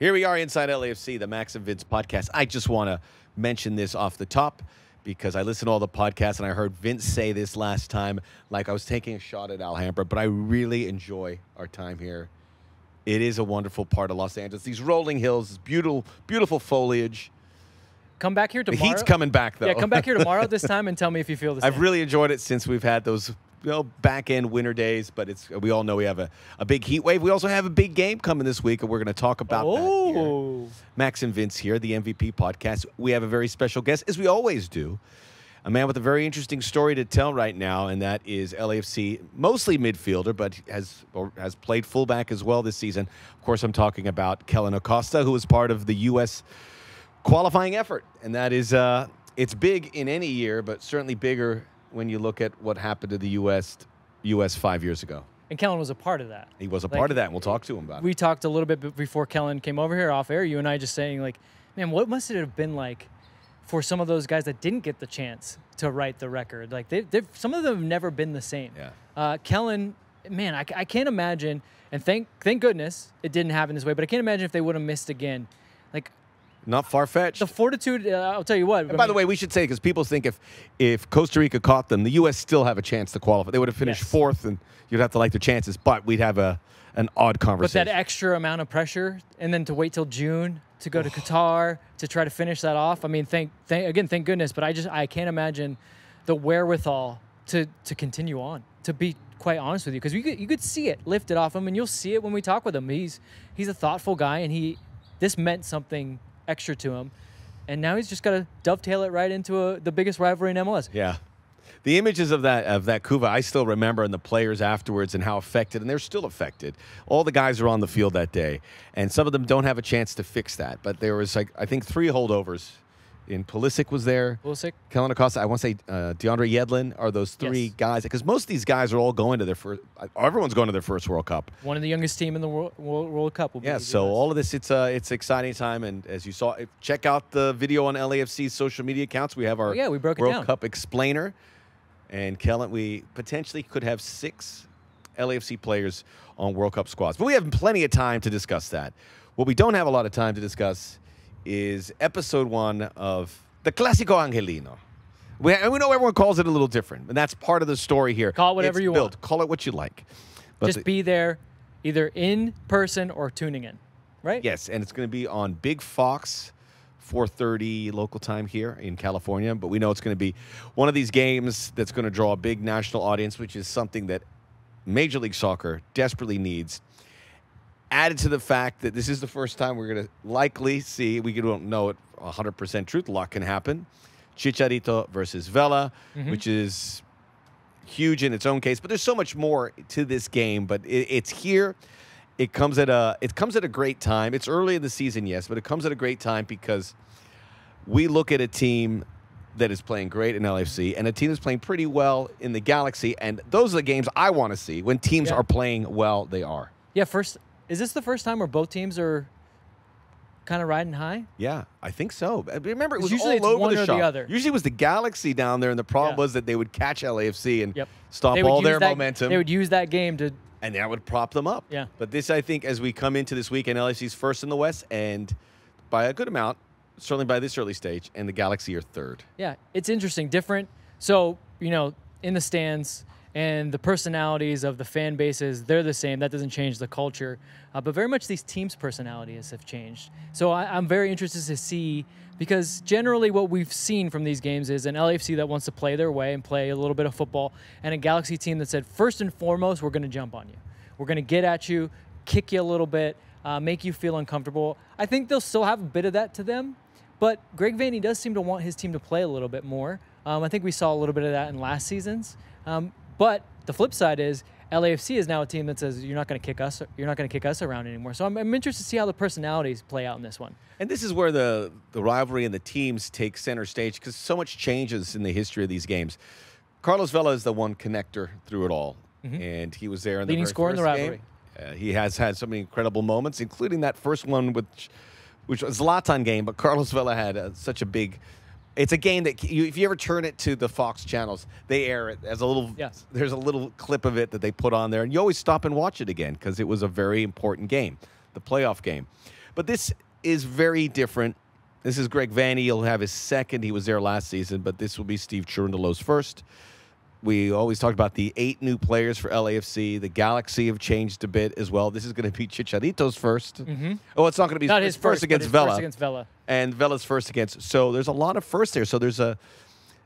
Here we are inside LAFC, the Max and Vince podcast. I just want to mention this off the top because I listen to all the podcasts and I heard Vince say this last time, like I was taking a shot at Alhambra, but I really enjoy our time here. It is a wonderful part of Los Angeles. These rolling hills, beautiful, beautiful foliage. Come back here tomorrow. The heat's coming back though. Yeah, come back here tomorrow this time and tell me if you feel the same. I've really enjoyed it since we've had those you know, back end winter days, but it's we all know we have a, a big heat wave. We also have a big game coming this week, and we're going to talk about that. here. Oh, Max and Vince here, the MVP podcast. We have a very special guest, as we always do. A man with a very interesting story to tell right now, and that is LAFC, mostly midfielder, but has or has played fullback as well this season. Of course, I'm talking about Kellyn Acosta, who was part of the U.S. qualifying effort, and that is uh, it's big in any year, but certainly bigger when you look at what happened to the U.S. U.S. five years ago. and Kellyn was a part of that. He was a Like, part of that, and we'll talk to him about it. We talked a little bit before Kellyn came over here off air. You and I just saying like, man, what must it have been like for some of those guys that didn't get the chance to write the record? Like they, they've some of them have never been the same. Yeah. Uh, Kellyn, man, I can't imagine. And thank thank goodness it didn't happen this way. But I can't imagine if they would have missed again. Like Not far fetched. the fortitude. Uh, I'll tell you what. And by the way, we should say because people think if if Costa Rica caught them, the U.S. still have a chance to qualify. They would have finished Yes. fourth, and you'd have to like their chances. But we'd have a an odd conversation. But that extra amount of pressure, and then to wait till June to go to Qatar to try to finish that off. I mean, thank, thank again, thank goodness. But I just I can't imagine the wherewithal to to continue on. To be quite honest with you, because you could you could see it lifted off him, and you'll see it when we talk with him. He's he's a thoughtful guy, and he this meant something extra to him, and now he's just got to dovetail it right into a, the biggest rivalry in MLS. yeah. The images of that of that Cuba, I still remember, and the players afterwards, and how affected, and they're still affected. All the guys are on the field that day, and some of them don't have a chance to fix that. But there was like I think three holdovers. In Pulisic was there. Pulisic. Kellyn Acosta. I want to say uh, DeAndre Yedlin are those three Yes. guys because most of these guys are all going to their first. Everyone's going to their first World Cup. One of the youngest team in the World, World, World Cup. Will be Yeah, so all of this, it's uh, it's exciting time, and as you saw, check out the video on LAFC's social media accounts. We have our Oh, yeah, we broke it World down. Cup explainer, and Kellyn, we potentially could have six LAFC players on World Cup squads, but we have plenty of time to discuss that. What we don't have a lot of time to discuss is episode one of the Clásico Angelino. We, and we know everyone calls it a little different, and that's part of the story here. Call it whatever It's you built. want. Call it what you like. But just the- be there either in person or tuning in right Yes, and it's going to be on Big Fox, 4:30 local time here in California. But we know it's going to be one of these games that's going to draw a big national audience, which is something that Major League Soccer desperately needs. Added to the fact that this is the first time we're going to likely see, we don't know it 100% truth, a lot can happen. Chicharito versus Vela, mm-hmm. which is huge in its own case, but there's so much more to this game. But it, it's here. It comes at a it comes at a great time. It's early in the season, yes, but it comes at a great time because we look at a team that is playing great in LFC and a team that's playing pretty well in the Galaxy, and those are the games I want to see when teams Yeah. are playing well. They are. yeah first is this the first time where both teams are kind of riding high Yeah, I think so. Uh, Remember, it was usually all over one the or the other. Usually, it was the Galaxy down there, and the problem Yeah. was that they would catch LAFC and Yep. stop all their that- momentum. they would use that game to and that would prop them up. Yeah. But this, I think, as we come into this weekend, LAFC's first in the West, and by a good amount, certainly by this early stage, and the Galaxy are third. Yeah, it's interesting, different. So, you know, in the stands and the personalities of the fan bases, they're the same. That doesn't change the culture. Uh, but very much these teams' personalities have changed. So I, I'm very interested to see because generally what we've seen from these games is an LAFC that wants to play their way and play a little bit of football, and a Galaxy team that said, first and foremost, we're going to jump on you. We're going to get at you, kick you a little bit, uh, make you feel uncomfortable. I think they'll still have a bit of that to them, but Greg Vanney does seem to want his team to play a little bit more. Um, I think we saw a little bit of that in last season's. Um, but the flip side is LAFC is now a team that says you're not going to kick us. You're not going to kick us around anymore. So I'm, I'm interested to see how the personalities play out in this one. And this is where the, the rivalry and the teams take center stage because so much changes in the history of these games. Carlos Vela is the one connector through it all, and he was there in Mm-hmm. Leading the very scorer in the rivalry. game. Uh, he has had so many incredible moments, including that first one, which which was a Zlatan game. But Carlos Vela had uh, such a big It's a game that you, if you ever turn it to the Fox channels, they air it as a little. Yeah. There's a little clip of it that they put on there, and you always stop and watch it again because it was a very important game, the playoff game. But this is very different. This is Greg Vanney. He'll have his second. He was there last season, but this will be Steve Cherundolo's first. We always talked about the eight new players for LAFC. The Galaxy have changed a bit as well. This is going to be Chicharito's 1st Oh, it's not going to be Not his first first, against his Vela First against Vela. and Vela's first against. So there's a lot of firsts there. So there's a,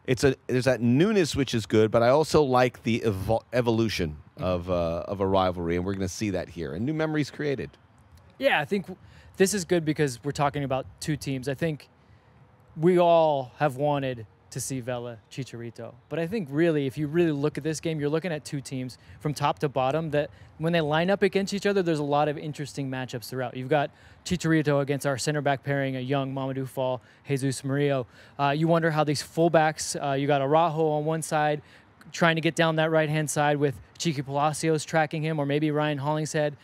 it's a there's that newness which is good, but I also like the evol- evolution of uh, of a rivalry, and we're going to see that here and new memories created. Yeah, I think this is good because we're talking about two teams. I think we all have wanted to see Vela Chicharito. But I think really, if you really look at this game, you're looking at two teams from top to bottom that when they line up against each other, there's a lot of interesting matchups throughout. You've got Chicharito against our center back pairing, a young Mamadou Fall, Jesus Murillo. Uh, you wonder how these fullbacks, uh, you got Araujo on one side, trying to get down that right hand side with Chiqui Palacios tracking him, or maybe Ryan Hollingshead.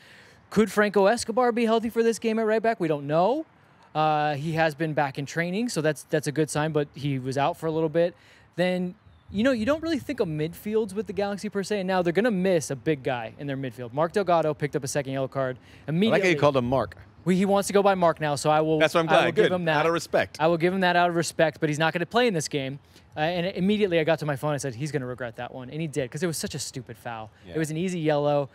Could Franco Escobar be healthy for this game at right back? We don't know. Uh, he has been back in training, so that's that's a good sign. But he was out for a little bit. Then you know you don't really think of midfields with the Galaxy per se. And now they're gonna miss a big guy in their midfield. Mark Delgado picked up a second yellow card I immediately. like how you called him Mark. We- he wants to go by Mark now, so I will. That's what I'm I will Good. give him that Out of respect. I will give him that out of respect, but he's not going to play in this game. Uh, and immediately I got to my phone and said he's going to regret that one, and he did because it was such a stupid foul. Yeah. It was an easy yellow,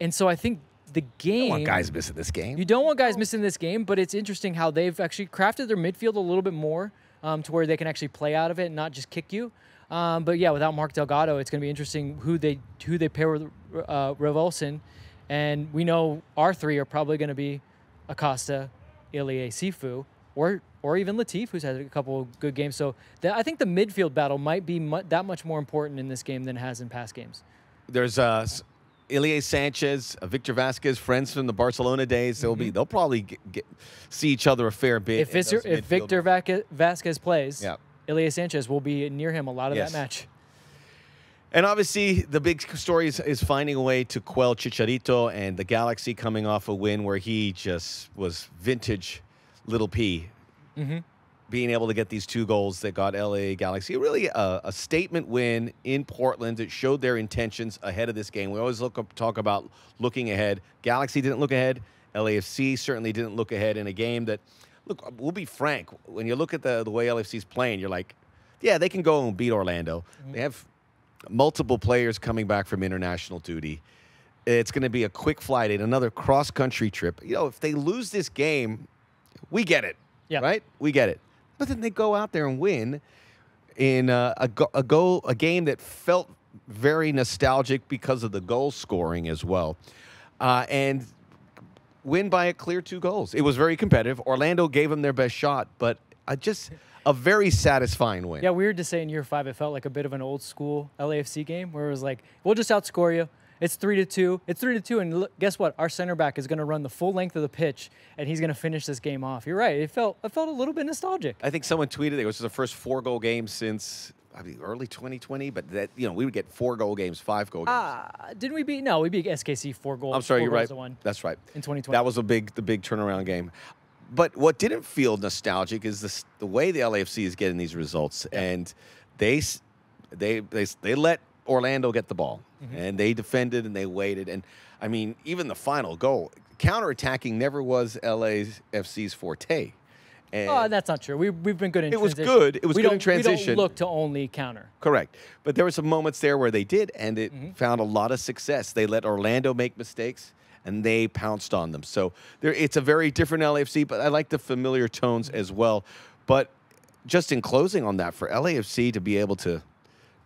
and so I think the I game. want guys missing this game. You don't want guys missing this game, but it's interesting how they've actually crafted their midfield a little bit more um, to where they can actually play out of it and not just kick you. Um, but yeah, without Mark Delgado, it's going to be interesting who they who they pair with uh, Raveloson, and we know our three are probably going to be Acosta, Ilie Cifu, or or even Latif, who's had a couple of good games. So the, I think the midfield battle might be mu- that much more important in this game than it has in past games. There's uh, Ilie Sanchez, uh, Victor Vázquez, friends from the Barcelona days. They'll be they'll probably get, get, see each other a fair bit. If, Victor, if Victor Vaca- Vázquez plays, Yeah. Ilie Sanchez will be near him a lot of Yes. that match. And obviously, the big story is, is finding a way to quell Chicharito and the Galaxy coming off a win where he just was vintage little P. Being able to get these two goals that got LA Galaxy really a, a statement win in Portland. It showed their intentions ahead of this game. We always look up, talk about looking ahead. Galaxy didn't look ahead. LAFC certainly didn't look ahead in a game that, look, we'll be frank. When you look at the, the way LAFC's playing, you're like, yeah, they can go and beat Orlando. Mm-hmm. They have multiple players coming back from international duty. It's going to be a quick flight and another cross country trip. You know, if they lose this game, we get it. Yeah. Right? We get it. But then they go out there and win in uh, a, go- a goal, a game that felt very nostalgic because of the goal scoring as well, uh, and win by a clear two goals. It was very competitive. Orlando gave them their best shot, but uh, just a very satisfying win. Yeah, weird to say in year five, it felt like a bit of an old school LAFC game where it was like, we'll just outscore you. It's three to two. It's three to two, and look, guess what? Our center back is going to run the full length of the pitch, and he's going to finish this game off. You're right. It felt it felt a little bit nostalgic. I think someone tweeted it was the first four goal game since I mean early 2020, but that you know we would get four goal games, five goal games. Ah, didn't we beat? No, we beat SKC four goals. I'm sorry, you're right. one. That's right. in 2020. That was a big the big turnaround game. But what didn't feel nostalgic is this, the way the LAFC is getting these results, and they they they they let Orlando get the ball, Mm-hmm. and they defended and they waited, and I mean even the final goal, counterattacking never was LAFC's forte. And Oh, that's not true. We, we've been good in transition. It was good. It was we good in don't- We transition. don't look to only counter. Correct. But there were some moments there where they did, and it Mm-hmm. found a lot of success. They let Orlando make mistakes, and they pounced on them. So there, it's a very different LAFC, but I like the familiar tones as well. But just in closing on that, for LAFC to be able to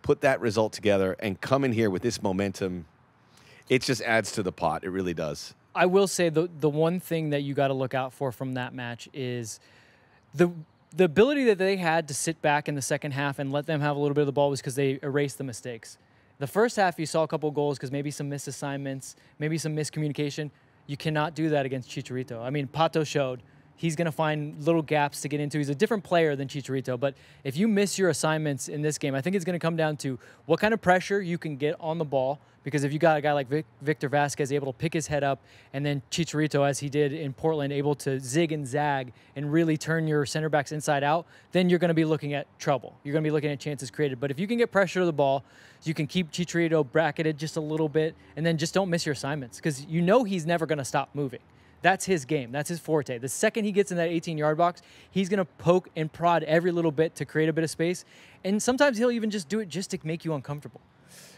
put that result together and come in here with this momentum, it just adds to the pot. It really does. I will say the the one thing that you got to look out for from that match is the the ability that they had to sit back in the second half and let them have a little bit of the ball was because they erased the mistakes. The first half, you saw a couple goals because maybe some misassignments, maybe some miscommunication. You cannot do that against Chicharito. I mean, Pato showed he's going to find little gaps to get into. He's a different player than Chicharito. But if you miss your assignments in this game, I think it's going to come down to what kind of pressure you can get on the ball. Because if you got a guy like Vic, Victor Vázquez able to pick his head up, and then Chicharito, as he did in Portland, able to zig and zag and really turn your center backs inside out, then you're going to be looking at trouble. You're going to be looking at chances created. But if you can get pressure to the ball, you can keep Chicharito bracketed just a little bit, and then just don't miss your assignments because you know he's never going to stop moving. That's his game. That's his forte. The second he gets in that 18 yard box, he's going to poke and prod every little bit to create a bit of space. And sometimes he'll even just do it just to make you uncomfortable.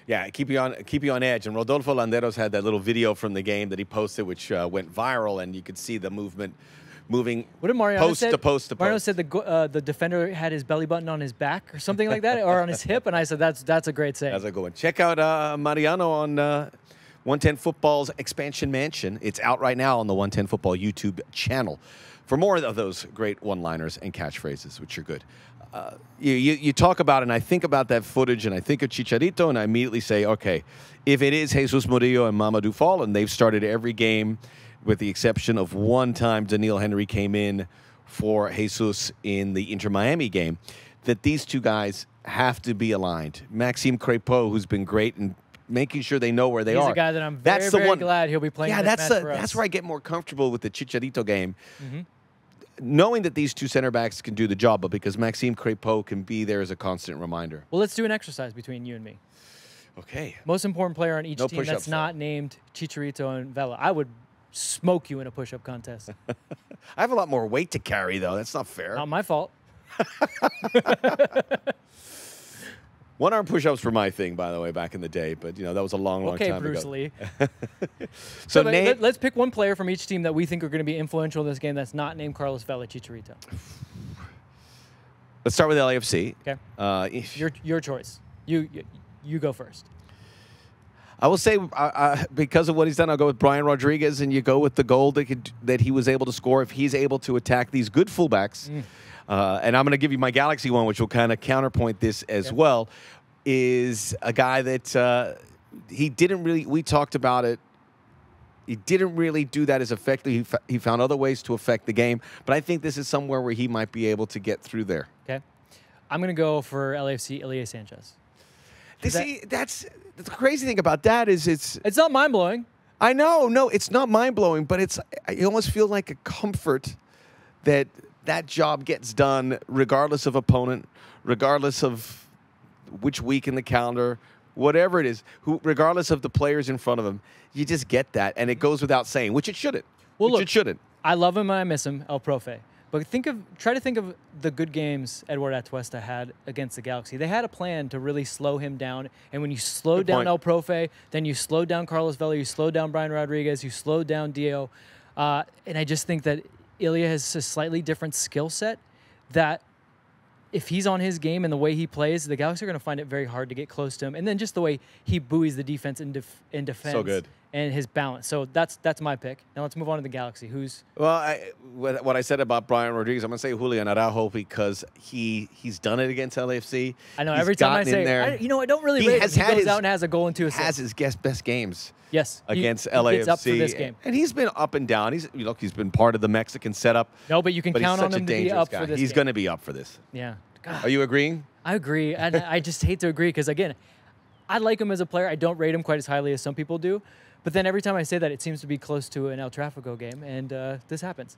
Yeah, keep you on keep you on edge. And Rodolfo Landeros had that little video from the game that he posted, which uh, went viral, and you could see the movement moving what did Mariano post said? to post to Mariano post. said the uh, the defender had his belly button on his back or something like that, or on his hip, and I said that's that's a great saying. As I go in, check out uh, Mariano on uh, 110 Football's Expansion Mansion. It's out right now on the 110 Football YouTube channel for more of those great one-liners and catchphrases, which are good. Uh, you, you, you talk about, and I think about that footage, and I think of Chicharito, and I immediately say, okay, if it is Jesus Murillo and Mamadou Fall, and they've started every game with the exception of one time Doneil Henry came in for Jesus in the Inter Miami game, that these two guys have to be aligned. Maxime Crepeau, who's been great in making sure they know where they He's are. He's a guy that I'm very, that's the very one. glad he'll be playing. Yeah, that's a, that's where I get more comfortable with the Chicharito game. Mm-hmm. Knowing that these two center backs can do the job, but because Maxime Crepeau can be there as a constant reminder. Well, let's do an exercise between you and me. Okay. Most important player on each No team that's though. not named Chicharito and Vela. I would smoke you in a push-up contest. I have a lot more weight to carry, though. That's not fair. not my fault. One arm push ups were my thing, by the way, back in the day, but you know that was a long, long Okay, time Bruce ago. Lee. So, name, let, us pick one player from each team that we think are going to be influential in this game that's not named Carlos Vela Chicharito. let's start with LAFC. Okay, Uh, your your choice. You you, you go first. I will say, uh, uh, because of what he's done, I'll go with Brian Rodriguez, and you go with the goal that, could, that he was able to score if he's able to attack these good fullbacks. Mm. Uh, and I'm going to give you my Galaxy one, which will kind of counterpoint this as well. Is a guy that uh, he didn't really. We talked about it. He didn't really do that as effectively. He, he found other ways to affect the game, but I think this is somewhere where he might be able to get through there. Okay, I'm going to go for LAFC Ilie Sanchez. That- see, that's the crazy thing about that is it's It's not mind blowing. I know, no, it's not mind blowing, but it's I almost feel like a comfort that that job gets done regardless of opponent, regardless of which week in the calendar, whatever it is, who, regardless of the players in front of him. You just get that, and it goes without saying, which it shouldn't. Well, which look, it shouldn't. I love him and I miss him, El Profe. But think of try to think of the good games Eduard Atuesta had against the Galaxy. They had a plan to really slow him down. And when you slow Good down point. El Profe, then you slow down Carlos Vela, you slow down Brian Rodriguez, you slow down Dio. Uh, and I just think that Ilie has a slightly different skill set that if he's on his game and the way he plays, the Galaxy are going to find it very hard to get close to him. And then just the way he buoys the defense in, def- in defense So good. And his balance. So that's that's my pick. Now let's move on to the Galaxy. Who's Well, I, what I said about Brian Rodriguez, I'm going to say Julian Araujo because he he's done it against LAFC. I know He's every time I say, there. I, you know, I don't really He rate has. He had goes his- out and has a goal and two assists. has his guest best games. yes, against he LAFC. gets up for this game. And he's been up and down. He's you look, he's been part of the Mexican setup. No, but you can but count on him to be up guy. for this. He's game. going to be up for this. Yeah, God, Are you agreeing? I agree, and I just hate to agree because again, I like him as a player. I don't rate him quite as highly as some people do. But then every time I say that, it seems to be close to an El Trafico game, and uh, this happens.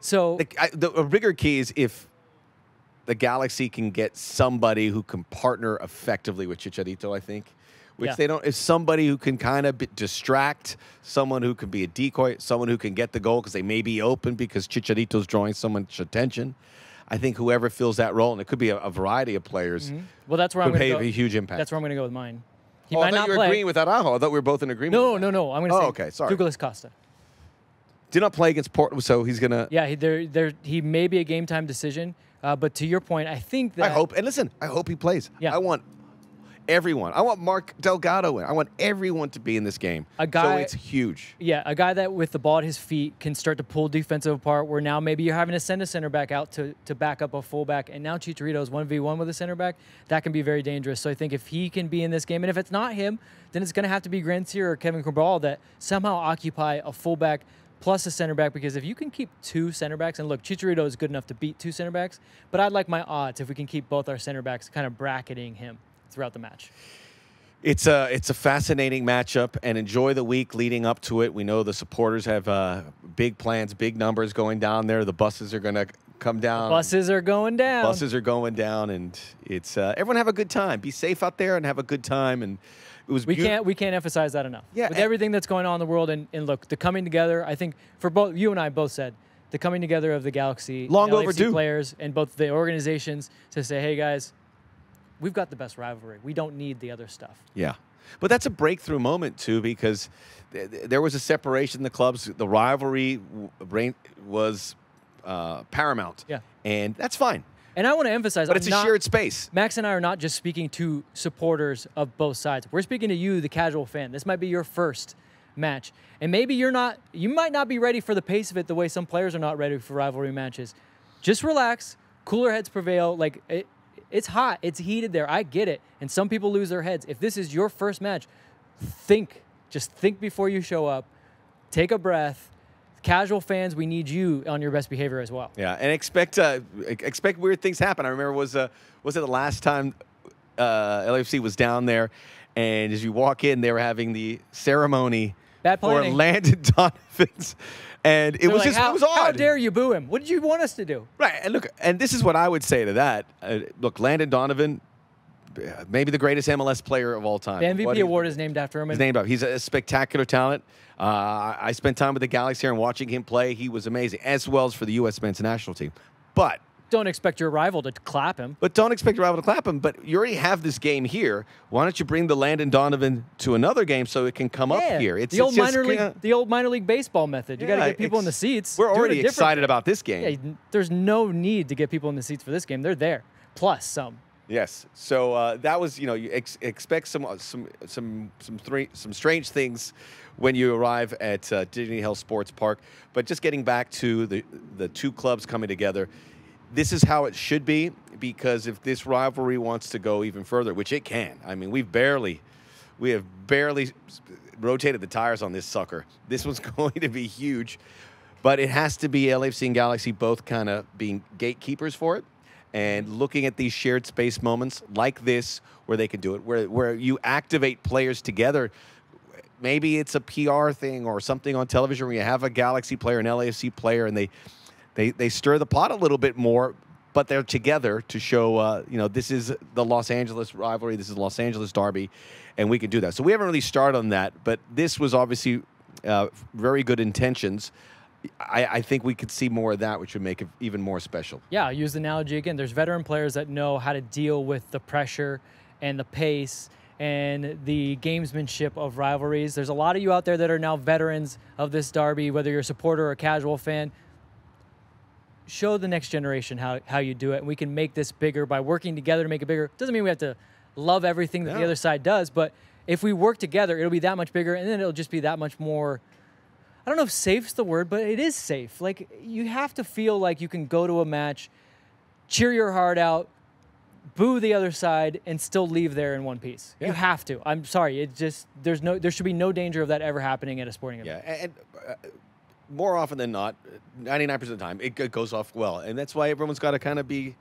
So The, I, the a bigger key is if the Galaxy can get somebody who can partner effectively with Chicharito. I think. Which Yeah. they don't. If somebody who can kind of distract, someone who can be a decoy, someone who can get the goal because they may be open because Chicharito's drawing so much attention. I think whoever fills that role, and it could be a, a variety of players, well, that's where I'm going to pay go. a huge impact. That's where I'm going to go with mine. He oh, I thought not you were play. agreeing with Araujo. I thought we were both in agreement. no, no, no. I'm going to Oh, say okay, sorry. Douglas Costa. Did not play against Portland, so he's gonna. Yeah, he, there, there, he may be a game time decision, uh, but to your point, I think that I hope. And listen, I hope he plays. Yeah. I want everyone. I want Mark Delgado in. I want everyone to be in this game. A So guy- it's huge. Yeah, a guy that with the ball at his feet can start to pull defensive apart. Where now maybe you're having to send a center back out to, to back up a fullback, and now Chicharito's one v one with a center back. That can be very dangerous. So I think if he can be in this game, and if it's not him, then it's going to have to be Grandsir or Kevin Cabral that somehow occupy a fullback plus a center back because if you can keep two center backs, and look, Chicharito is good enough to beat two center backs, but I'd like my odds if we can keep both our center backs kind of bracketing him throughout the match. It's a it's a fascinating matchup, and enjoy the week leading up to it. We know the supporters have uh, big plans, big numbers going down there. The buses are going to come down. Buses are going down. Buses are going down, and it's uh, everyone have a good time. Be safe out there and have a good time. And it was We can't we can't emphasize that enough. Yeah, With everything that's going on in the world and, and look, the coming together, I think for both you and I both said the coming together of the Galaxy Long overdue. players and both the organizations to say, hey guys, we've got the best rivalry. We don't need the other stuff. Yeah. But that's a breakthrough moment, too, because th- th- there was a separation in the clubs. The rivalry w- was uh, paramount. Yeah. And that's fine. And I want to emphasize But I'm it's a not- shared space. Max and I are not just speaking to supporters of both sides. We're speaking to you, the casual fan. This might be your first match. And maybe you're not, you might not be ready for the pace of it the way some players are not ready for rivalry matches. Just relax, cooler heads prevail. Like, it, it's hot, it's heated there. I get it. And some people lose their heads. If this is your first match, think, just think before you show up, take a breath. Casual fans, we need you on your best behavior as well. Yeah. And expect uh, expect weird things happen. I remember was uh, was it the last time uh, LAFC was down there, and as you walk in, they were having the ceremony for. Landon Donovan's, and it They're was like, just how, it was odd. how dare you boo him? What did you want us to do? Right, and look, and this is what I would say to that. Uh, look, Landon Donovan, uh, maybe the greatest MLS player of all time. The MVP he- award is named after him. His And name up. He's a spectacular talent. Uh, I I spent time with the Galaxy here and watching him play. He was amazing, as well as for the U.S. men's national team. But don't expect your rival to clap him. but don't expect your rival to clap him. But you already have this game here. Why don't you bring the Landon Donovan to another game so it can come up here? the it's old just minor kinda- league, the old minor league baseball method. You got to get people in the seats. We're Do it a already excited about this game. Yeah, there's no need to get people in the seats for this game. They're there, plus some. Yes. So uh, that was, you know, you ex- expect some uh, some some some three some strange things when you arrive at uh, Dignity Health Sports Park. But just getting back to the the two clubs coming together, this is how it should be because if this rivalry wants to go even further, which it can, I mean, we've barely we have barely rotated the tires on this sucker. This one's going to be huge, but it has to be LAFC and Galaxy both kind of being gatekeepers for it and looking at these shared space moments like this where they can do it, where where you activate players together. Maybe it's a PR thing or something on television where you have a Galaxy player, an LAFC player, and they they they stir the pot a little bit more, but they're together to show uh, you know this is the Los Angeles rivalry, this is Los Angeles derby, and we can do that. So we haven't really started on that, but this was obviously uh, very good intentions. I, I think we could see more of that, which would make it even more special. Yeah, I'll use the analogy again. There's veteran players that know how to deal with the pressure and the pace and the gamesmanship of rivalries. There's a lot of you out there that are now veterans of this derby, whether you're a supporter or a casual fan. Show the next generation how, how you do it, and we can make this bigger by working together to make it bigger. Doesn't mean we have to love everything that the other side does, but if we work together, it'll be that much bigger, and then it'll just be that much more I don't know if safe's the word, but it is safe. Like you have to feel like you can go to a match, cheer your heart out, boo the other side, and still leave there in one piece. Yeah. You have to. I'm sorry. It just there's no there should be no danger of that ever happening at a sporting event. Yeah, and uh, more often than not, 99% of the time, it go- goes off well. And that's why everyone's got to kind of be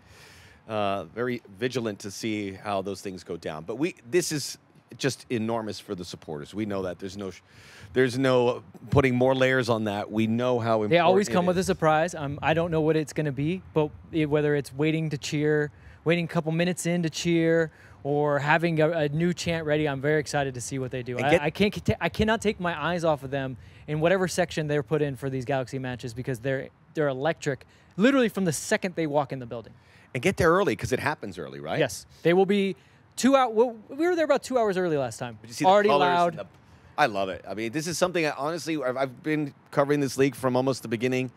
uh, very vigilant to see how those things go down. But we, this is just enormous for the supporters. We know that. There's no, there's no putting more layers on that. We know how important They always it come with a is. surprise. Um, I don't know what it's going to be, but it, whether it's waiting to cheer, waiting a couple minutes in to cheer, or having a, a new chant ready, I'm very excited to see what they do. And I, I can't, I cannot take my eyes off of them in whatever section they're put in for these Galaxy matches because they're they're electric, literally from the second they walk in the building. And get there early because it happens early, right? Yes, they will be two out. Well, we were there about two hours early last time. Did you see Already loud. the- I love it. I mean, this is something I honestly, I've, I've been covering this league from almost the beginning.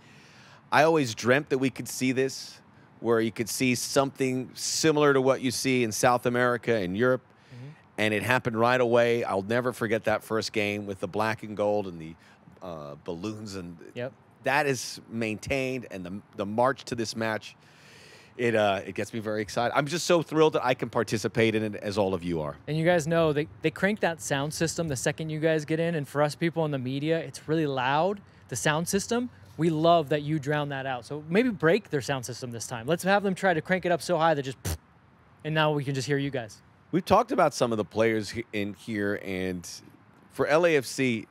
I always dreamt that we could see this, where you could see something similar to what you see in South America and Europe. Mm-hmm. And it happened right away. I'll never forget that first game with the black and gold and the uh, balloons. And Yep. that is maintained. And the, the march to this match, it, uh, it gets me very excited. I'm just so thrilled that I can participate in it as all of you are. And you guys know they, they crank that sound system the second you guys get in. And for us people in the media, it's really loud. the sound system. We love that you drown that out. So maybe break their sound system this time. Let's have them try to crank it up so high that just, and now we can just hear you guys. We've talked about some of the players in here, and for LAFC,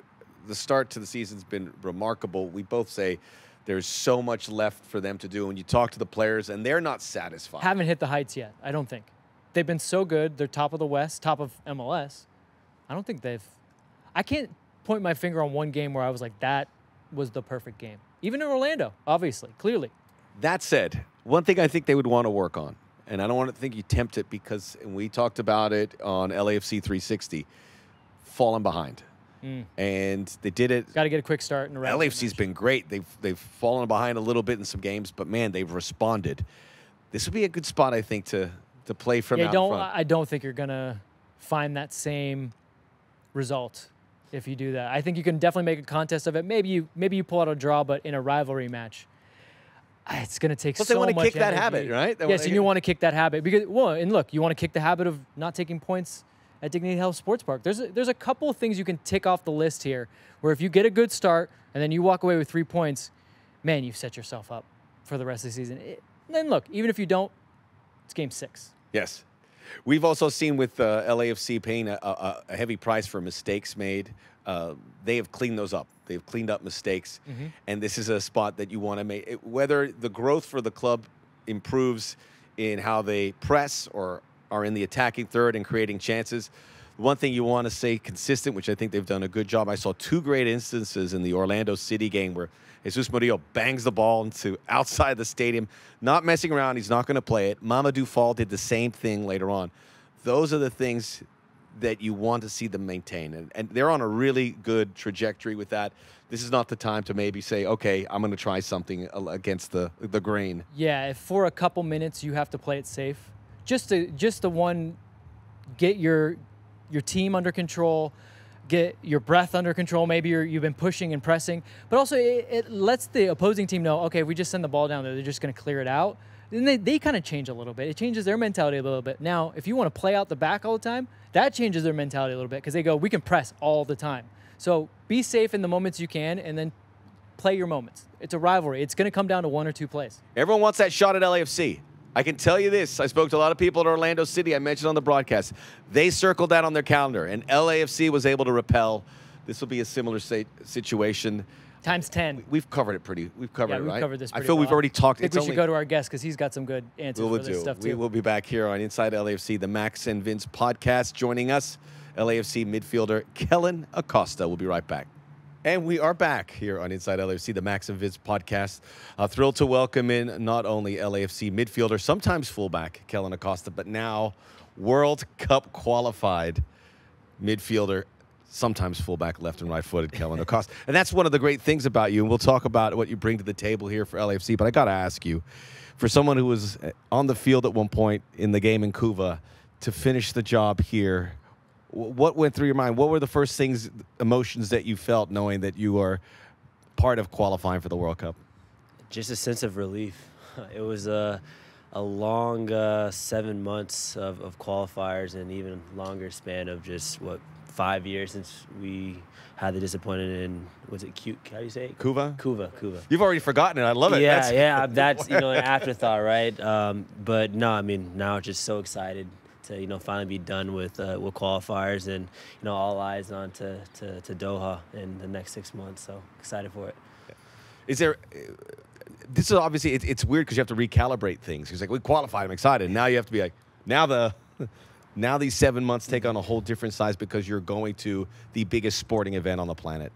the start to the season's been remarkable. We both say there's so much left for them to do. When you talk to the players, and they're not satisfied. Haven't hit the heights yet. I don't think. They've been so good. They're top of the West, top of MLS. I don't think they've. I can't point my finger on one game where I was like, that was the perfect game. Even in Orlando, obviously, clearly. That said, one thing I think they would want to work on, and I don't want to think you tempt it because we talked about it on LAFC 360, falling behind. And they did it. Got to get a quick start in rivalry LAFC's been great. They've they've fallen behind a little bit in some games, but man, they've responded. This would be a good spot, I think, to to play from Yeah, don't. front. I don't think you're gonna find that same result if you do that. I think you can definitely make a contest of it. Maybe you maybe you pull out a draw, but in a rivalry match, ah, it's gonna take Plus, so they wanna much kick that habit, right? They yes, and you want to kick that habit because well, and look, you want to kick the habit of not taking points at Dignity Health Sports Park. There's a, there's a couple of things you can tick off the list here, where if you get a good start and then you walk away with three points, man, you've set yourself up for the rest of the season. It, then look, even if you don't, it's game six. Yes. We've also seen with uh, LAFC paying a, a, a heavy price for mistakes made. Uh, they have cleaned those up. They've cleaned up mistakes, and this is a spot that you want to make. Whether the growth for the club improves in how they press or are in the attacking third and creating chances. One thing you want to say consistent, which I think they've done a good job. I saw two great instances in the Orlando City game where Jesus Murillo bangs the ball into outside the stadium, not messing around. He's not going to play it. Mamadou Fall did the same thing later on. Those are the things that you want to see them maintain, and, and they're on a really good trajectory with that. This is not the time to maybe say, okay, I'm going to try something against the the grain. Yeah, if for a couple minutes you have to play it safe, just to just the one, get your your team under control, get your breath under control. Maybe you're, you've been pushing and pressing, but also it, it lets the opposing team know, okay, if we just send the ball down there, they're just going to clear it out. Then they, they kind of change a little bit. It changes their mentality a little bit. Now, if you want to play out the back all the time, that changes their mentality a little bit because they go, we can press all the time. So be safe in the moments you can, and then play your moments. It's a rivalry. It's going to come down to one or two plays. Everyone wants that shot at LAFC. I can tell you this. I spoke to a lot of people at Orlando City. I mentioned on the broadcast. They circled that on their calendar, and LAFC was able to repel. This will be a similar situation. Times 10. We've covered it pretty. We've covered Yeah, it, we've right? covered this I feel we've already talked. I think it's we only, should go to our guest because he's got some good answers we will for this do. stuff We will be back here on Inside LAFC, the Max and Vince podcast. Joining us, LAFC midfielder Kellyn Acosta. We'll be right back. And we are back here on Inside LAFC, the Max and Vince podcast. Uh, thrilled to welcome in not only LAFC midfielder, sometimes fullback Kellyn Acosta, but now World Cup qualified midfielder, sometimes fullback, left and right footed Kellyn Acosta. And that's one of the great things about you. And we'll talk about what you bring to the table here for LAFC. But I got to ask you, for someone who was uh, on the field at one point in the game in Cuba, to finish the job here, what went through your mind? What were the first things, emotions that you felt knowing that you are part of qualifying for the World Cup? just a sense of relief. It was a, a long uh, seven months of, of qualifiers and even longer span of just what five years since we had the disappointment in was it cute? How do you say it? Cuba? Cuba, Cuba. You've already forgotten it. I love it. Yeah, That's- yeah, that's you know an afterthought, right? Um, but no, I mean now just so excited to you know finally be done with uh, with qualifiers and you know all eyes on to, to, to Doha in the next six months. So excited for it. Is there? uh, This is obviously it, it's weird because you have to recalibrate things. Because like we qualified, I'm excited. Now you have to be like, now the, now these seven months take on a whole different size because you're going to the biggest sporting event on the planet.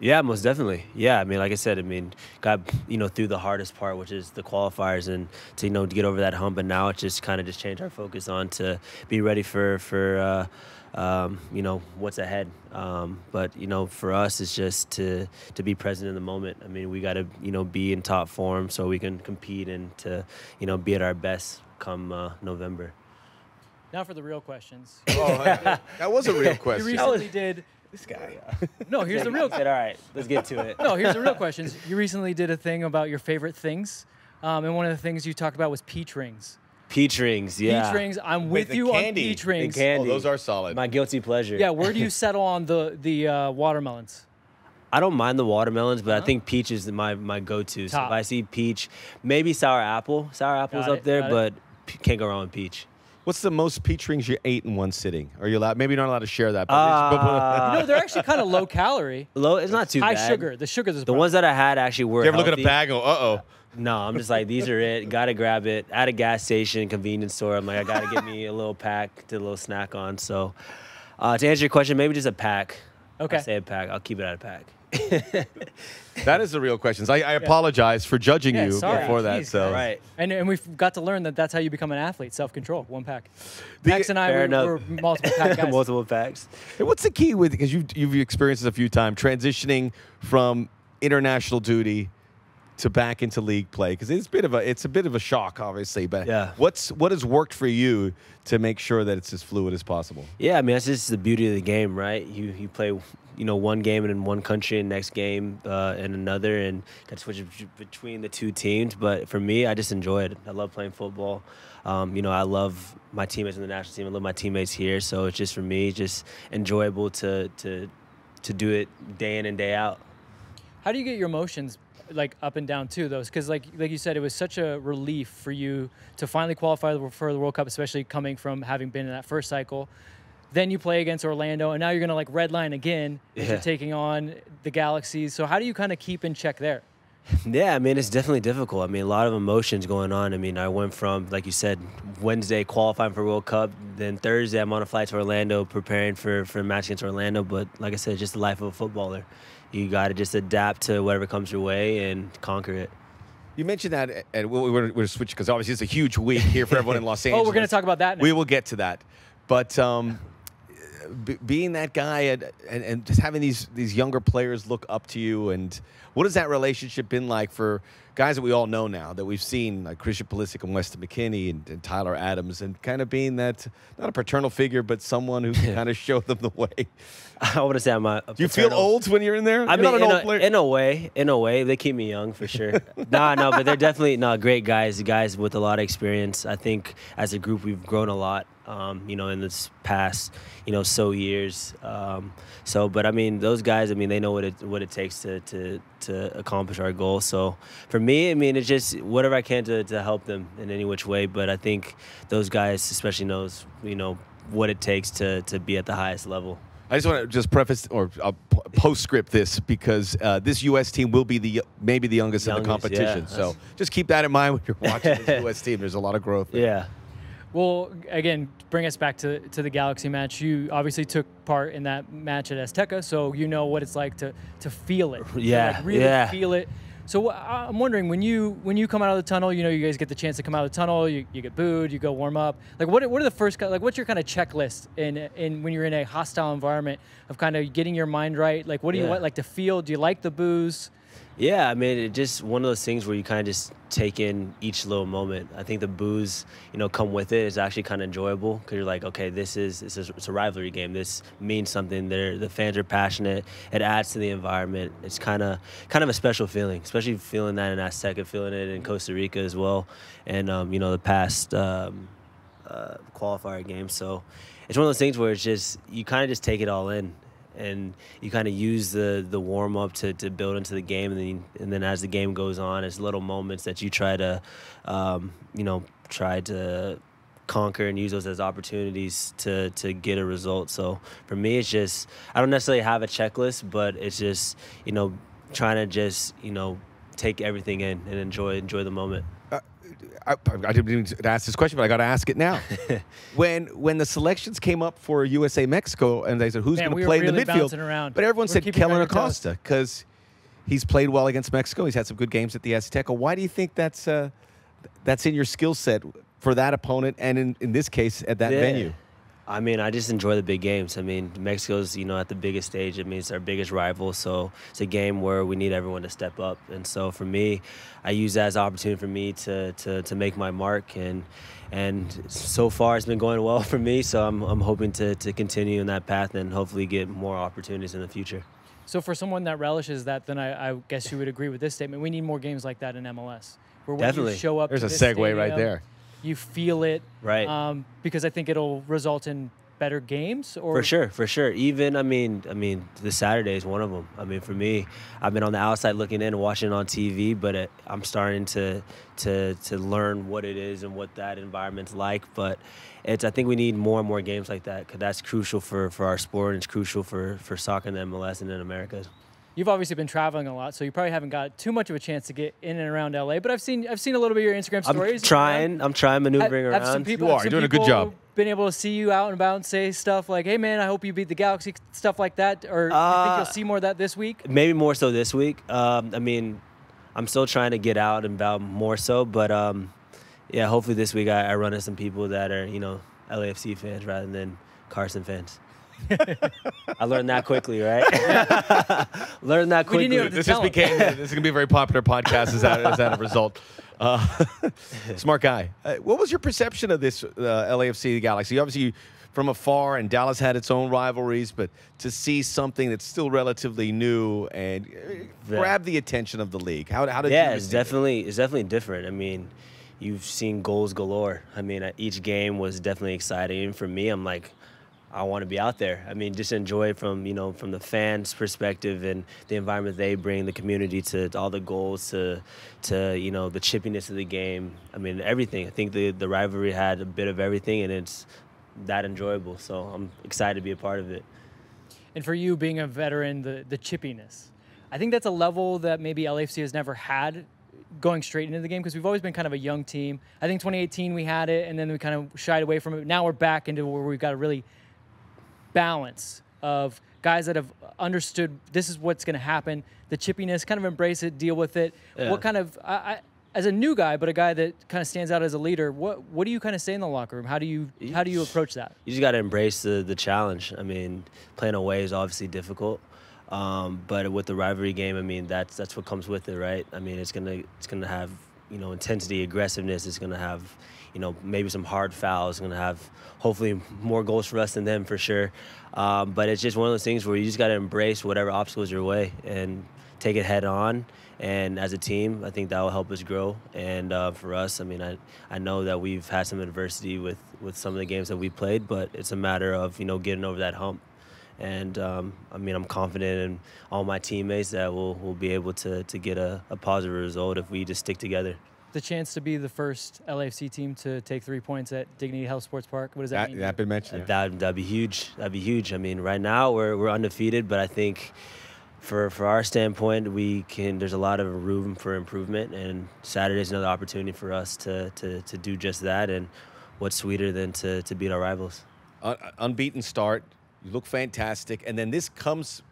Yeah, most definitely. Yeah, I mean, like I said, I mean, got you know through the hardest part, which is the qualifiers, and to you know to get over that hump, and now it just kind of just changed our focus on to be ready for for uh, um, you know what's ahead. Um, but you know, for us, it's just to to be present in the moment. I mean, we got to you know be in top form so we can compete and to you know be at our best come uh, November. now for the real questions. Oh, that was a real question. You question. recently did. This guy. No, here's the real. Said, all right, let's get to it. No, here's the real questions. You recently did a thing about your favorite things, um, and one of the things you talked about was peach rings. Peach rings, yeah. Peach rings. I'm Wait, with the you candy. on peach The rings. candy. Oh, those are solid. My guilty pleasure. Yeah, where do you settle on the the uh, watermelons? I don't mind the watermelons, but I think peach is my my go-to. So if I see peach, maybe sour apple. Sour apple's Got up it, there, got it. but p- can't go wrong with peach. What's the most peach rings you ate in one sitting? Are you allowed? Maybe you're not allowed to share that. But Uh, no, they're actually kind of low calorie, Low, it's not too high bad. sugar. The sugar is The problem. ones that I had actually were. you ever look at a bag and go, uh oh? No, I'm just like these are it. Got to grab it at a gas station, convenience store. I'm like I got to get me a little pack to a little snack on. So, uh, to answer your question, maybe just a pack. Okay. I say a pack. I'll keep it at a pack. That is the real questions. I, I apologize for judging Yeah, you sorry. before that. Jeez, so right. And, and we've got to learn that that's how you become an athlete. Self-control, one pack. The- Max and I were, were multiple pack guys. Multiple packs. Hey, What's the key with because you've you've experienced this a few times transitioning from international duty to back into league play because it's a bit of a it's a bit of a shock obviously but Yeah. what's what has worked for you to make sure that it's as fluid as possible Yeah, I mean that's just the beauty of the game, right? You you play, you know, one game and in one country and next game uh, in another, and got to switch between the two teams. But for me, I just enjoy it. I love playing football. Um, you know, I love my teammates in the national team. I love my teammates here. So it's just for me, just enjoyable to to to do it day in and day out. How do you get your emotions like up and down too, though? Because like like you said, it was such a relief for you to finally qualify for the World Cup, especially coming from having been in that first cycle. Then you play against Orlando, and now you're gonna like redline again. as You're Yeah. taking on the Galaxies. So how do you kind of keep in check there? Yeah, I mean, it's definitely difficult. I mean, a lot of emotions going on. I mean, I went from, like you said, Wednesday qualifying for World Cup, then Thursday I'm on a flight to Orlando preparing for, for a match against Orlando. But like I said, just the life of a footballer. You got to just adapt to whatever comes your way and conquer it. you mentioned that and we're, we're, we're switch because obviously it's a huge week here for everyone in Los Angeles Oh, we're gonna talk about that. Now. we will get to that but um, b- being that guy and, and, and just having these these younger players look up to you and what has that relationship been like for guys that we all know now that we've seen like Christian Pulisic and Weston McKennie and, and Tyler Adams and kind of being that not a paternal figure but someone who can kind of show them the way. I want to say I'm a. a Do you feel old when you're in there? I You're mean, not an in old a, player. in a way, in a way, they keep me young for sure. no, no, but they're definitely no great guys, guys with a lot of experience. I think as a group, we've grown a lot. Um, you know, in this past, you know, so years. Um, so, but I mean, those guys, I mean, they know what it what it takes to to to accomplish our goal. So, for me, I mean, it's just whatever I can to to help them in any which way. But I think those guys, especially, knows you know what it takes to to be at the highest level. I just want to just preface or uh, postscript this because uh, this U.S. team will be the maybe the youngest, in the Youngest, yeah. competition. so just keep that in mind when you're watching this U.S. team. There's a lot of growth. there. Yeah. Well, again, bring us back to, to the Galaxy match. You obviously took part in that match at Azteca, so you know what it's like to to feel it. To, Yeah, like, really yeah. feel it. So I'm wondering when you when you come out of the tunnel, you know you guys get the chance to come out of the tunnel, you, you get booed, you go warm up. Like what are- what are the first like what's your kind of checklist in in when you're in a hostile environment of kind of getting your mind right? Like what do you Yeah. want, like to feel? Do you like the booze? Yeah, I mean, it just one of those things where you kind of just take in each little moment. I think the booze, you know, come with it. it is actually kind of enjoyable because you're like, okay, this is this is it's a rivalry game. This means something. They're, the fans are passionate. It adds to the environment. It's kind of kind of a special feeling, especially feeling that in Azteca, feeling it in Costa Rica as well, and um, you know the past um, uh, qualifier game. So it's one of those things where it's just you kind of just take it all in, and you kind of use the the warm up to, to build into the game, and then and then as the game goes on, it's little moments that you try to, um, you know, try to conquer and use those as opportunities to to get a result. So for me, it's just I don't necessarily have a checklist, but it's just you know trying to just you know take everything in and enjoy enjoy the moment. I, I didn't mean to ask this question, but I got to ask it now. when when the selections came up for USA Mexico, and they said who's going to we were play in the midfield, around. but everyone We're said keeping you on Kellyn. Acosta because he's played well against Mexico. He's had some good games at the Azteca. Why do you think that's uh, that's in your skill set for that opponent, and in, in this case at that Yeah. venue? I mean, I just enjoy the big games. I mean, Mexico's, you know, at the biggest stage. I mean, it's our biggest rival. So it's a game where we need everyone to step up. And so for me, I use that as an opportunity for me to, to, to make my mark. And and so far, it's been going well for me. So I'm, I'm hoping to, to continue in that path and hopefully get more opportunities in the future. So for someone that relishes that, then I, I guess you would agree with this statement. We need more games like that in MLS, where when Definitely. you show up, There's to a this segue right there. You feel it, Right. Um, because I think it'll result in better games? Or For sure, for sure. Even I mean, I mean, the Saturday is one of them. I mean, for me, I've been on the outside looking in, watching it on TV, but it, I'm starting to to to learn what it is and what that environment's like. But it's I think we need more and more games like that because that's crucial for for our sport and it's crucial for for soccer in the MLS and in America. You've obviously been traveling a lot, so you probably haven't got too much of a chance to get in and around LA. But I've seen I've seen a little bit of your Instagram stories. I'm stories. trying. I'm trying maneuvering have, have some around. people, You are. You're doing a good job. Been able to see you out and about and say stuff like, "Hey, man, I hope you beat the Galaxy," stuff like that. Or you think Uh, you'll see more of that this week? Maybe more so this week. Um, I mean, I'm still trying to get out and about more so, but um, yeah, hopefully this week I, I run into some people that are you know LAFC fans rather than Carson fans. I learned that quickly, right? learned that We quickly. didn't even- This just became this is gonna be a very popular podcast as that as that a result. Uh, smart guy. Uh, what was your perception of this uh, LAFC Galaxy? Obviously, from afar, and Dallas had its own rivalries, but to see something that's still relatively new and uh, Yeah. grab the attention of the league. How, how did yeah, you it's receive it? definitely it's definitely different. I mean, you've seen goals galore. I mean, uh, each game was definitely exciting. And for me, I'm like, I want to be out there. I mean, just enjoy it from you know from the fans' perspective and the environment they bring, the community to, to all the goals to to you know the chippiness of the game. I mean, everything. I think the the rivalry had a bit of everything, and it's that enjoyable. So I'm excited to be a part of it. And for you, being a veteran, the the chippiness, I think that's a level that maybe LAFC has never had going straight into the game because we've always been kind of a young team. I think 2018 we had it, and then we kind of shied away from it. Now we're back into where we've got a really balance of guys that have understood this is what's going to happen. The chippiness, kind of embrace it, deal with it. Yeah. What kind of I, I, as a new guy, but a guy that kind of stands out as a leader. What what do you kind of say in the locker room? How do you how do you approach that? you just got to embrace the the challenge. I mean, playing away is obviously difficult, um, but with the rivalry game, I mean that's that's what comes with it, right? I mean, it's gonna it's gonna have you know intensity, aggressiveness. It's gonna have you know maybe some hard fouls. Gonna have hopefully more goals for us than them for sure. Um, but it's just one of those things where you just got to embrace whatever obstacles your way and take it head on. And as a team, I think that will help us grow. And uh, for us, I mean, I, I know that we've had some adversity with, with some of the games that we played, but it's a matter of you know getting over that hump. And um, I mean, I'm confident in all my teammates that we'll, we'll be able to, to get a, a positive result if we just stick together. The chance to be the first LAFC team to take three points at Dignity Health Sports Park. What does that, That, mean? that been mentioned. yeah. That that'd be huge. That'd be huge. I mean, right now we're we're undefeated, but I think for for our standpoint, we can. There's a lot of room for improvement, and Saturday's another opportunity for us to to to do just that. And what's sweeter than to to beat our rivals? Un- unbeaten start. You look fantastic, and then this comes,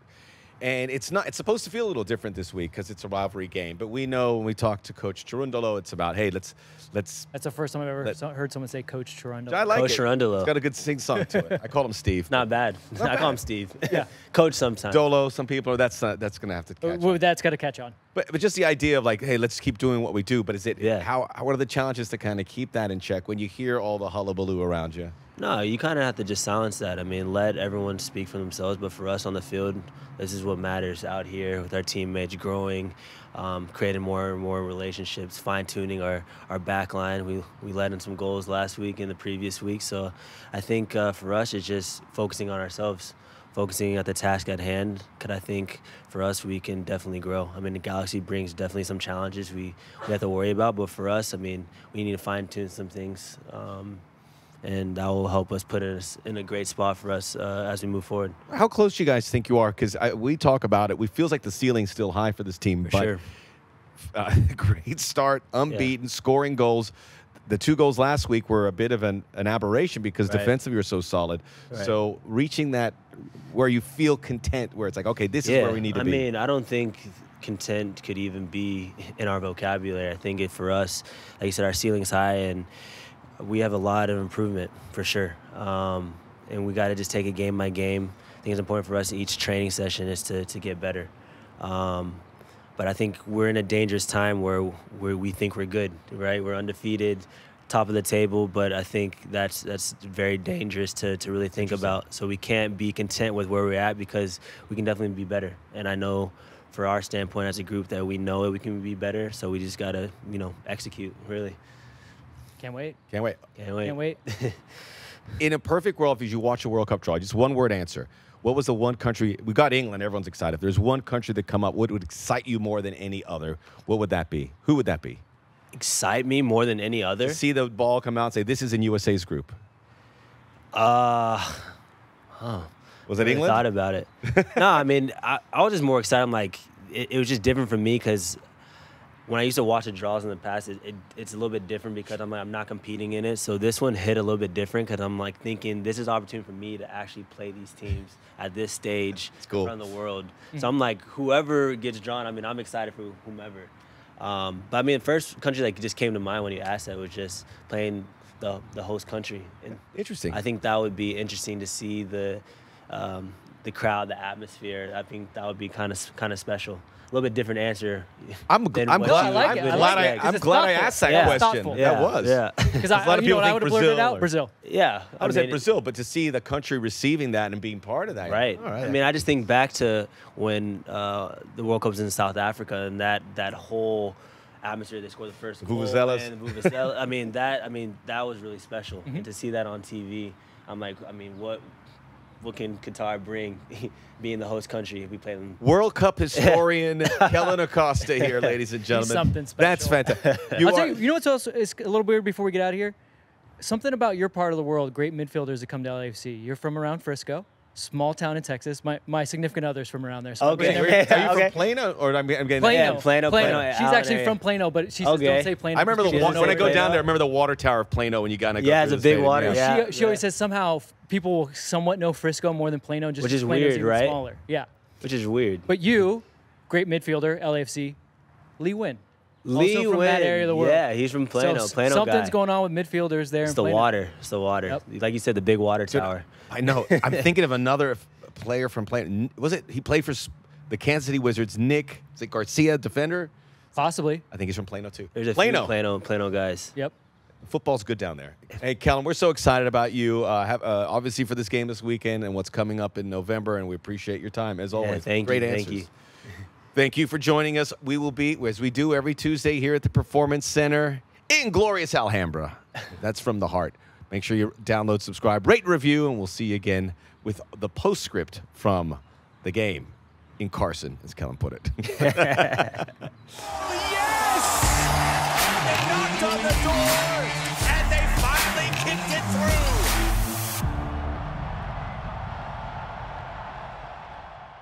and it's not. It's supposed to feel a little different this week because it's a rivalry game. But we know when we talk to Coach Cherundolo, it's about hey, let's let's. That's the first time I've ever That- so- heard someone say Coach Cherundolo. I like Coach it. Cherundolo. It's got a good sing song to it. I call him Steve. Not bad. I call him Steve. Yeah. Coach sometimes. Dolo. Some people that's not, that's gonna have to catch. Well, on. that's got to catch on. But but just the idea of like hey, let's keep doing what we do. But is it Yeah. how what are the challenges to kind of keep that in check when you hear all the hullabaloo around you? No, you kind of have to just silence that. I mean, let everyone speak for themselves. But for us on the field, this is what matters out here with our teammates growing, um, creating more and more relationships, fine tuning our, our back line. We, we led in some goals last week and the previous week. So I think uh, for us, it's just focusing on ourselves, focusing at the task at hand. Because I think for us, we can definitely grow. I mean, the Galaxy brings definitely some challenges we, we have to worry about. But for us, I mean, we need to fine tune some things. Um, and that will help us put us in a great spot for us uh, as we move forward. How close do you guys think you are? Because we talk about it. We feels like the ceiling's still high for this team. For but sure. uh, great start, unbeaten, scoring goals. The two goals last week were a bit of an, an aberration because Right. defensively you're so solid. Right. So reaching that where you feel content, where it's like, okay, this is where we need to I be. mean, I don't think content could even be in our vocabulary. I think it for us, like you said, our ceiling's high and we have a lot of improvement for sure. Um, and we got to just take it game by game. I think it's important for us each training session is to, to get better. Um, but I think we're in a dangerous time where, where we think we're good, right? We're undefeated, top of the table, but I think that's that's very dangerous to, to really think about. So we can't be content with where we're at because we can definitely be better. And I know for our standpoint as a group that we know that we can be better. So we just gotta, you know, execute really. Can't wait. Can't wait. Can't wait. Can't wait. in a perfect world, if you watch a World Cup draw, just one word answer. What was the one country? We got England. Everyone's excited. If there's one country that come up, what would excite you more than any other? What would that be? Who would that be? Excite me more than any other. To see the ball come out and say, "This is in USA's group." Uh, huh. Was it really England? Thought about it. no, I mean, I, I was just more excited. I'm like, it, it was just different for me because when I used to watch the draws in the past, it, it, it's a little bit different because I'm like, I'm not competing in it. So this one hit a little bit different because I'm like thinking this is opportunity for me to actually play these teams at this stage cool. around the world. So I'm like, whoever gets drawn, I mean, I'm excited for whomever. Um, but I mean, the first country that just came to mind when you asked that was just playing the the host country. And Interesting. I think that would be interesting to see the um, the crowd, the atmosphere. I think that would be kind of kind of special. A little bit different answer. I'm, than I'm what glad. I you like I'm it. I glad, like I, it 'cause I'm it's glad I asked that Yeah. question. Thoughtful. That was. yeah. Because A lot I, of people I think would have blurted Brazil out or- Brazil. Yeah, I would have said Brazil, but to see the country receiving that and being part of that, Right. All right. I mean, I just think back to when uh, the World Cup was in South Africa and that that whole atmosphere. They scored the first goal. Vuvuzelas. and Vuvuzela- I mean that. I mean that was really special. Mm-hmm. And to see that on TV, I'm like, I mean, what what can Qatar bring? being the host country, if we play them. World Cup historian Kellyn Acosta here, ladies and gentlemen. something special. That's fantastic. You are- you, you know what's also is a little weird before we get out of here? Something about your part of the world, great midfielders that come to LAFC. You're from around Frisco, small town in Texas. My, my significant other's from around there. So Okay. Are there. you, are you Okay. from Plano or I'm, I'm getting Plano. Yeah, Plano, Plano, She's oh, actually area. from Plano, but she says Okay. don't say Plano. I remember the wa- when I go Plano. down there. I remember the water tower of Plano when you gotta go. Yeah, it's a big stadium, water, yeah. yeah. She, she always says somehow people will somewhat know Frisco more than Plano, just Which 'cause is Plano's weird, even right? Smaller. Yeah. Which is weird. But you, great midfielder, LAFC, Lee Nguyen. Lee also from that area of the world. Yeah, he's from Plano. So Plano something's guy. going on with midfielders there. It's in the Plano. water. It's the water. Yep. Like you said, the big water tower. I know. I'm thinking of another player from Plano. Was it he played for the Kansas City Wizards? Nick, is it Garcia, defender? Possibly. I think he's from Plano too. There's a Plano. few Plano Plano guys. Yep. Football's good down there. Hey, Kellyn, we're so excited about you. Uh, have, uh, obviously for this game this weekend and what's coming up in November, and we appreciate your time as always. thank Great you, answers. thank you. Thank you for joining us. We will be, as we do every Tuesday here at the Performance Center in glorious Alhambra. That's from the heart. Make sure you download, subscribe, rate, and review, and we'll see you again with the postscript from the game in Carson, as Kellyn put it. Yes! They knocked on the door,